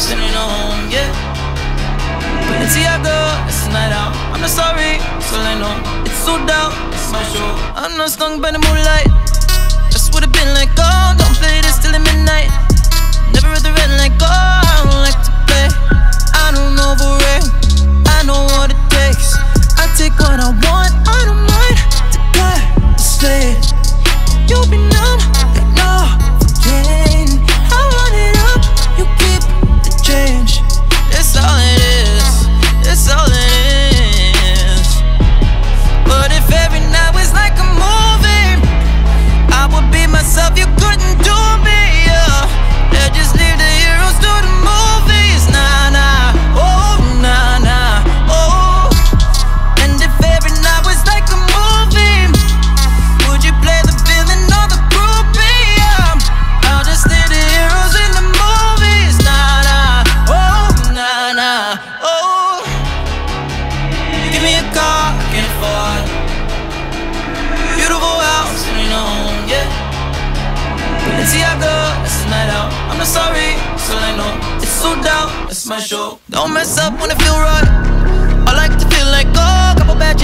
sitting home, yeah. Balenciaga, it's a night out. I'm not sorry, so I know. It's sold out, it's my show. I'm not stung by the moonlight. Just would've been like, oh, don't play this I'm not sorry, so I know it's sold out. It's my show. Don't mess up when I feel right. I like to feel like oh, couple bad